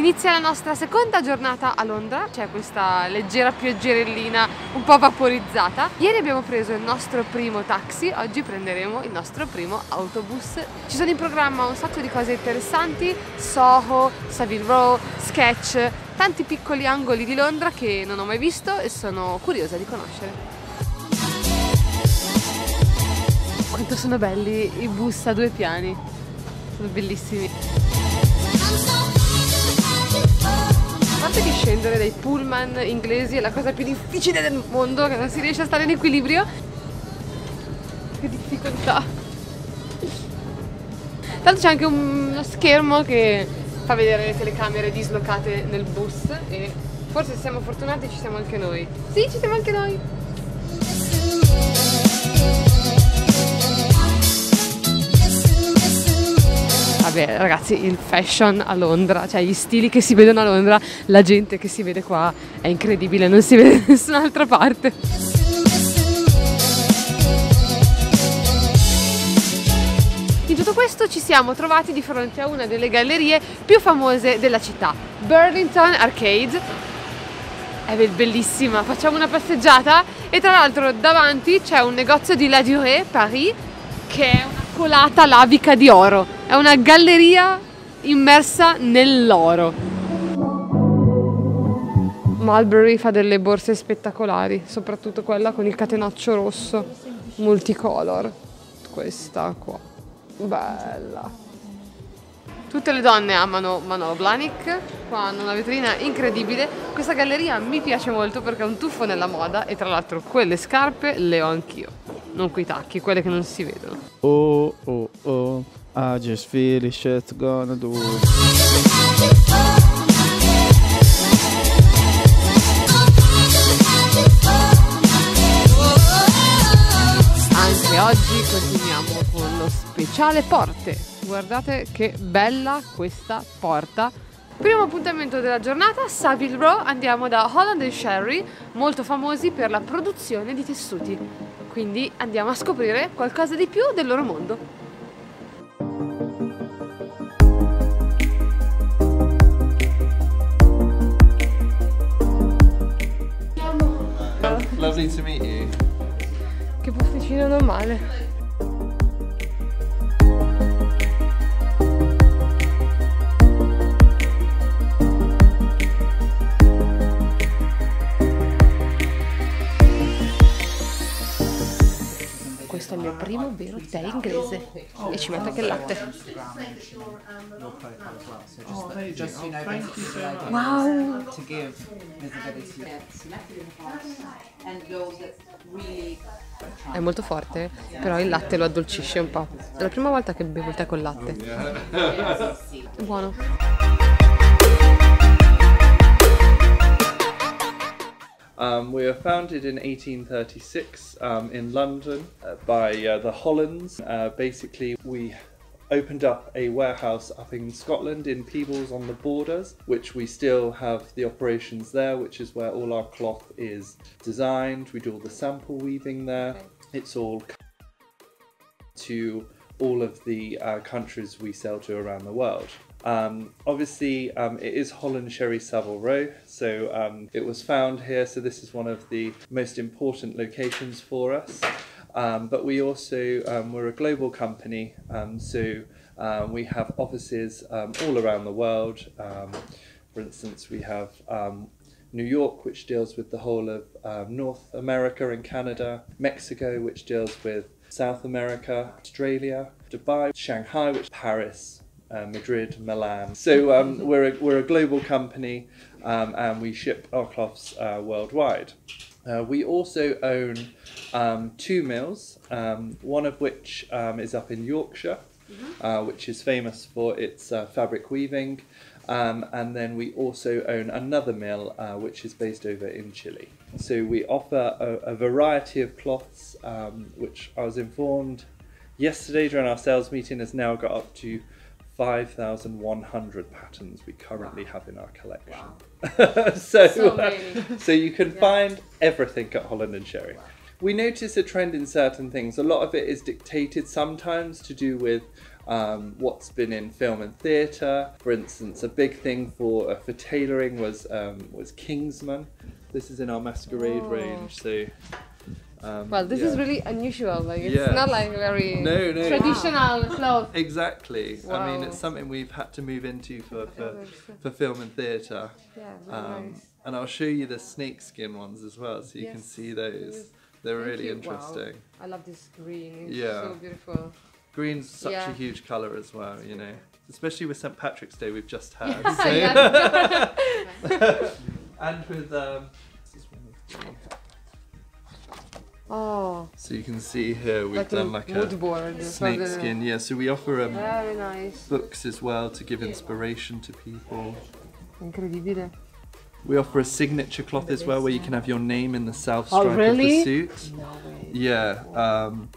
Inizia la nostra seconda giornata a Londra, c'è questa leggera pioggerellina un po' vaporizzata. Ieri abbiamo preso il nostro primo taxi, oggi prenderemo il nostro primo autobus. Ci sono in programma un sacco di cose interessanti, Soho, Savile Row, Sketch, tanti piccoli angoli di Londra che non ho mai visto e sono curiosa di conoscere. Quanto sono belli i bus a due piani, sono bellissimi. Parte che scendere dai pullman inglesi è la cosa più difficile del mondo, che non si riesce a stare in equilibrio. Che difficoltà. Tanto c'è anche uno schermo che fa vedere le telecamere dislocate nel bus e forse se siamo fortunati ci siamo anche noi. Sì, ci siamo anche noi. Vabbè ragazzi il fashion a Londra, cioè gli stili che si vedono a Londra, la gente che si vede qua è incredibile, non si vede da nessun'altra parte. In tutto questo ci siamo trovati di fronte a una delle gallerie più famose della città, Burlington Arcade. È bellissima, facciamo una passeggiata e tra l'altro davanti c'è un negozio di La Durée Paris che è una colata lavica di oro. È una galleria immersa nell'oro. Mulberry fa delle borse spettacolari, soprattutto quella con il catenaccio rosso, multicolor. Questa qua, bella. Tutte le donne amano Manolo Blahnik, qua hanno una vetrina incredibile. Questa galleria mi piace molto perché è un tuffo nella moda e tra l'altro quelle scarpe le ho anch'io non quei tacchi, quelle che non si vedono. Oh oh oh, I just feel it shit's gonna do. Anche oggi continuiamo con lo speciale porte. Guardate che bella questa porta Primo appuntamento della giornata, Savile Row, andiamo da Holland Sherry, molto famosi per la produzione di tessuti. Quindi andiamo a scoprire qualcosa di più del loro mondo. Lovely to meet you. Che posticino normale. Primo vero tè inglese e ci metto anche il latte. Wow! È molto forte, però il latte lo addolcisce un po'. È la prima volta che bevo il tè col latte. È buono. Um, we were founded in 1836 um, in London uh, by uh, the Hollands. Uh, basically, we opened up a warehouse up in Scotland in Peebles on the borders, which we still have the operations there, which is where all our cloth is designed. We do all the sample weaving there. It's all to all of the uh, countries we sell to around the world. Um, obviously, um, it is Holland Sherry Savile Row, so um, it was found here, so this is one of the most important locations for us. Um, but we also, um, we're a global company, um, so we have offices all around the world. for instance, we have New York, which deals with the whole of North America and Canada, Mexico, which deals with South America, Australia, Dubai, Shanghai, which Paris, uh, Madrid, Milan. So um, we're, a, we're a global company um, and we ship our cloths uh, worldwide. Uh, we also own um, two mills, um, one of which um, is up in Yorkshire, mm-hmm. uh, which is famous for its uh, fabric weaving. Um, and then we also own another mill uh, which is based over in Chile. So we offer a, a variety of cloths, which I was informed yesterday during our sales meeting has now got up to 5,100 patterns we currently have in our collection. Wow. so, so, uh, so, you can yeah. find everything at Holland and Sherry. We notice a trend in certain things. A lot of it is dictated sometimes to do with um, what's been in film and theatre. For instance, a big thing for uh, for tailoring was um, was Kingsman. This is in our masquerade Oh. range, so. Um, Well, this yeah. is really unusual. Like it's Yeah. not like very No, no. traditional clothes. Exactly. I mean, it's something we've had to move into for for, for film and theatre. Yeah, Um, nice. and I'll show you the snakeskin ones as well, so you can see those. They're Thank really you. Wow. interesting. I love this green. It's Yeah. so beautiful. Green's such Yeah. a huge colour as well, you know. Especially with St Patrick's Day we've just had. So- and with um Oh, so you can see here we've like done like a board. for the- snakeskin. Yeah, so we offer um, Very nice. books as well to give inspiration to people. Incredibile. We offer a signature cloth as well where you can have your name in the south Oh, stripe really? of the suit. No. Yeah, um,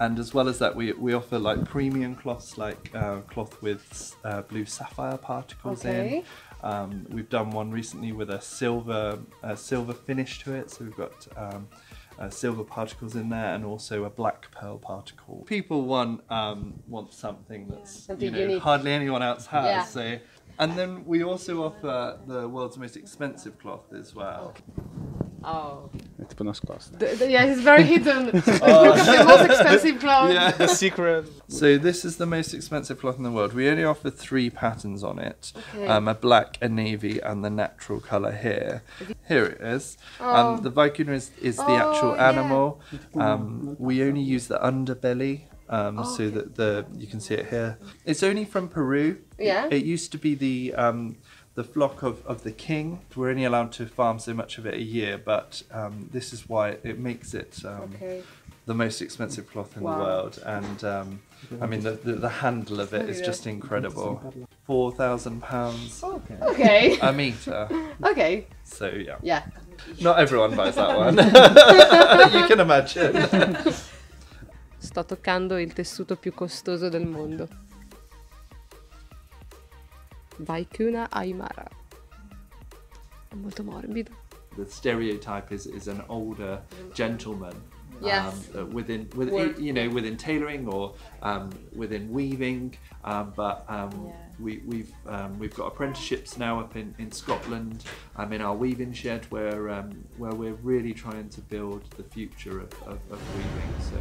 and as well as that, we, we offer like premium cloths, like uh, cloth with uh, blue sapphire particles Okay. in. Um, we've done one recently with a silver a silver finish to it, so we've got um, uh, silver particles in there, and also a black pearl particle. People want um, want something that's Something you know unique. hardly anyone else has. Yeah. So. And then we also offer the world's most expensive cloth as well. Oh. È tipo nascosta. The, the, yeah, it's very hidden. the most expensive clothes. Yeah. The secret. So this is the most expensive cloth in the world. We only offer three patterns on it: Okay. um, a black, a navy, and the natural color here. Here it is. Oh. Um, the vicuna is, is the Oh, actual yeah. animal. Um, we only use the underbelly. Um, So that the you can see it here. It's only from Peru. Yeah. It used to be the um, the flock of, of the king. We're only allowed to farm so much of it a year, but um, this is why it makes it um, Okay. the most expensive cloth in the world, and um, I mean the, the the handle of it is just incredible. Four thousand pounds Okay. a meter. Okay. So yeah, Yeah. not everyone buys that one. you can imagine. Sto toccando il tessuto più costoso del mondo. Vaikuna Aymara. È molto morbido. The stereotype is is an older gentleman. Yes. Um, uh, within, you know, within tailoring or um, within weaving, um, but um, Yeah. we, we've um, we've got apprenticeships now up in, in Scotland, um, in our weaving shed, where um, where we're really trying to build the future of, of, of weaving. So.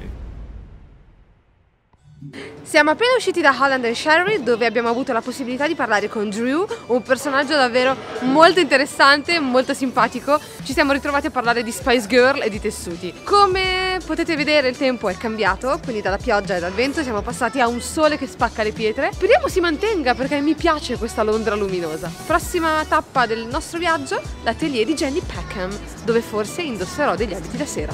Siamo appena usciti da Holland and Sherry dove abbiamo avuto la possibilità di parlare con Drew, un personaggio davvero molto interessante, molto simpatico. Ci siamo ritrovati a parlare di Spice Girl e di tessuti. Come potete vedere il tempo è cambiato, quindi dalla pioggia e dal vento siamo passati a un sole che spacca le pietre. Speriamo si mantenga perché mi piace questa Londra luminosa. Prossima tappa del nostro viaggio, l'atelier di Jenny Peckham, dove forse indosserò degli abiti da sera.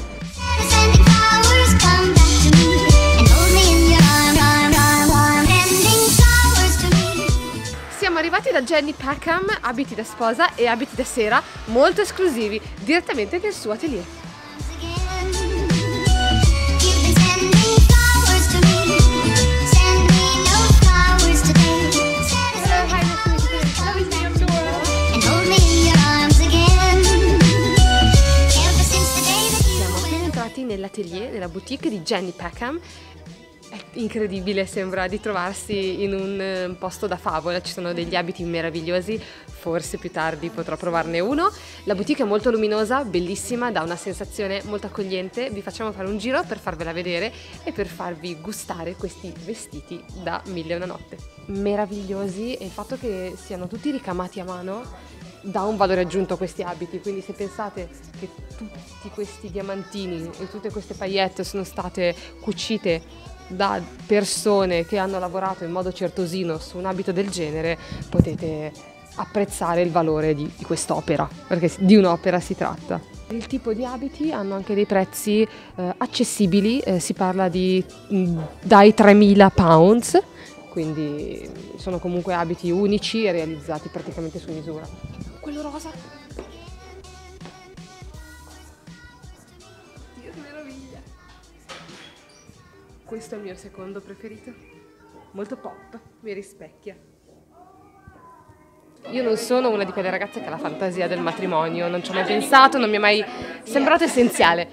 Arrivati da Jenny Peckham, abiti da sposa e abiti da sera, molto esclusivi, direttamente nel suo atelier. Siamo appena entrati nell'atelier, nella boutique di Jenny Peckham. Incredibile, sembra di trovarsi in un eh, posto da favola, ci sono degli abiti meravigliosi, forse più tardi potrò provarne uno. La boutique è molto luminosa, bellissima, dà una sensazione molto accogliente. Vi facciamo fare un giro per farvela vedere e per farvi gustare questi vestiti da mille e una notte. Meravigliosi e il fatto che siano tutti ricamati a mano dà un valore aggiunto a questi abiti, quindi se pensate che tutti questi diamantini e tutte queste paillette sono state cucite da persone che hanno lavorato in modo certosino su un abito del genere, potete apprezzare il valore di, di quest'opera, perché di un'opera si tratta. Il tipo di abiti hanno anche dei prezzi eh, accessibili, eh, si parla di mh, dai 3.000 pounds, quindi sono comunque abiti unici e realizzati praticamente su misura. Quello rosa. Questo è il mio secondo preferito. Molto pop, mi rispecchia. Io non sono una di quelle ragazze che ha la fantasia del matrimonio, non ci ho mai pensato, non mi è mai sembrato essenziale.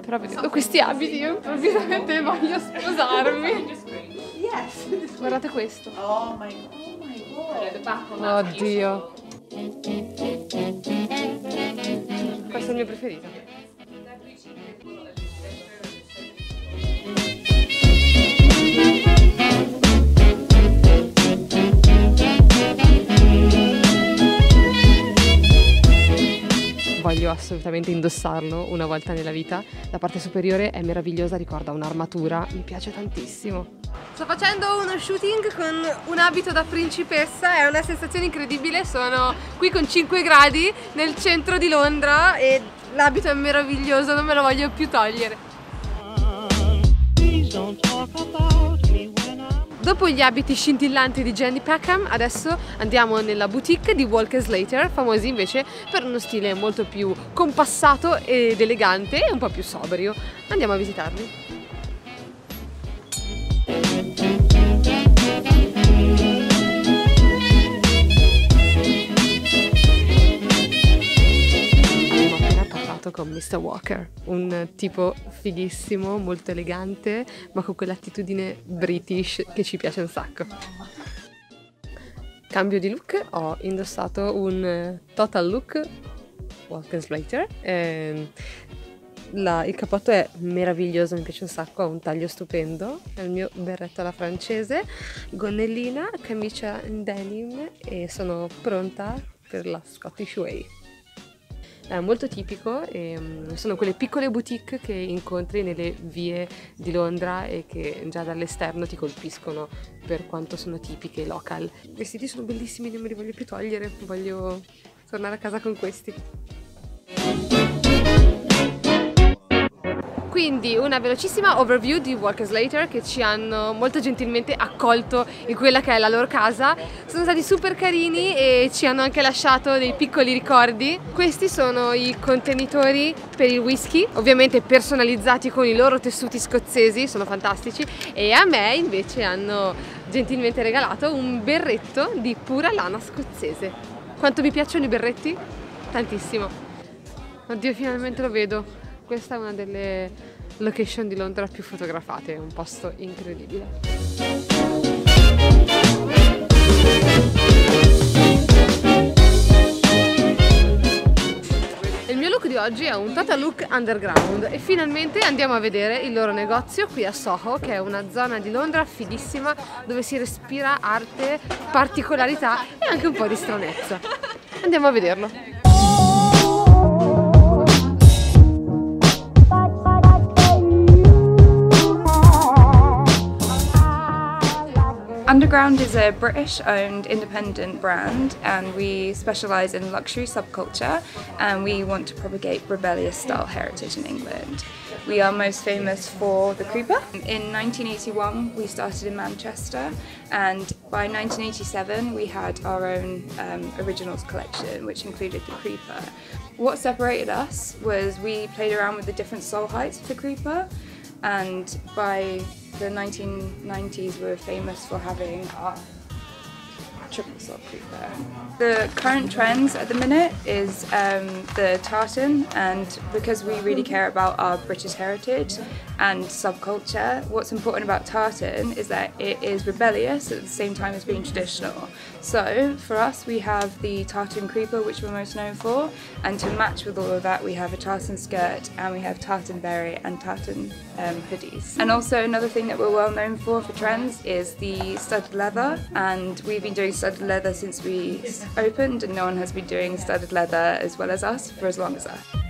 Però vedendo questi abiti io improvvisamente voglio sposarmi. Yes. Guardate questo. Oh my oh my god. Oddio. Questo è il mio preferito. Voglio assolutamente indossarlo una volta nella vita. La parte superiore è meravigliosa, ricorda un'armatura, mi piace tantissimo. Sto facendo uno shooting con un abito da principessa, è una sensazione incredibile, sono qui con 5 gradi nel centro di Londra e l'abito è meraviglioso, non me lo voglio più togliere. Dopo gli abiti scintillanti di Jenny Peckham, adesso andiamo nella boutique di Walker Slater, famosi invece per uno stile molto più compassato ed elegante e un po' più sobrio. Andiamo a visitarli. Con Mr. Walker, un tipo fighissimo, molto elegante, ma con quell'attitudine british che ci piace un sacco. Cambio di look, ho indossato un eh, total look Walker Slater. Ehm, la- il cappotto è meraviglioso, mi piace un sacco, ha un taglio stupendo. È il mio berretto alla francese, gonnellina, camicia in denim e sono pronta per la Scottish Way. È molto tipico e mm, sono quelle piccole boutique che incontri nelle vie di Londra e che già dall'esterno ti colpiscono per quanto sono tipiche local. I vestiti sono bellissimi, non me li voglio più togliere, voglio tornare a casa con questi. Quindi una velocissima overview di Walker Slater che ci hanno molto gentilmente accolto in quella che è la loro casa. Sono stati super carini e ci hanno anche lasciato dei piccoli ricordi. Questi sono i contenitori per il whisky, ovviamente personalizzati con i loro tessuti scozzesi, sono fantastici. E a me invece hanno gentilmente regalato un berretto di pura lana scozzese. Quanto mi piacciono i berretti? Tantissimo. Oddio, finalmente lo vedo. Questa è una delle location di Londra più fotografate, è un posto incredibile. Il mio look di oggi è un total look underground e finalmente andiamo a vedere il loro negozio qui a Soho, che è una zona di Londra fighissima dove si respira arte, particolarità e anche un po' di stranezza. Andiamo a vederlo. Underground is a British owned independent brand and we specialise in luxury subculture and we want to propagate rebellious style heritage in England. We are most famous for the Creeper. In 1981 we started in Manchester and by 1987 we had our own um, originals collection which included the Creeper. What separated us was we played around with the different soul heights of the Creeper and by the 1990s we were famous for having our triple creeper. The current trends at the minute is um, the tartan and because we really care about our British heritage and subculture, what's important about tartan is that it is rebellious at the same time as being traditional. So for us we have the tartan creeper which we're most known for and to match with all of that we have a tartan skirt and we have tartan berry and tartan um, hoodies. And also another thing that we're well known for for trends is the studded leather and we've been doing studded leather since we opened and no one has been doing studded leather as well as us for as long as us.